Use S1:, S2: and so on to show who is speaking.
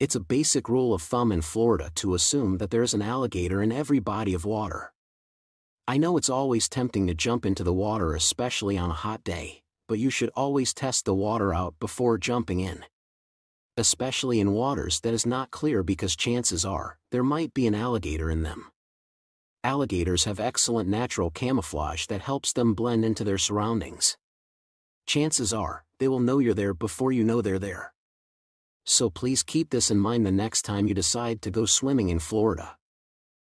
S1: It's a basic rule of thumb in Florida to assume that there's an alligator in every body of water. I know it's always tempting to jump into the water especially on a hot day, but you should always test the water out before jumping in. Especially in waters that is not clear because chances are, there might be an alligator in them. Alligators have excellent natural camouflage that helps them blend into their surroundings. Chances are, they will know you're there before you know they're there. So please keep this in mind the next time you decide to go swimming in Florida.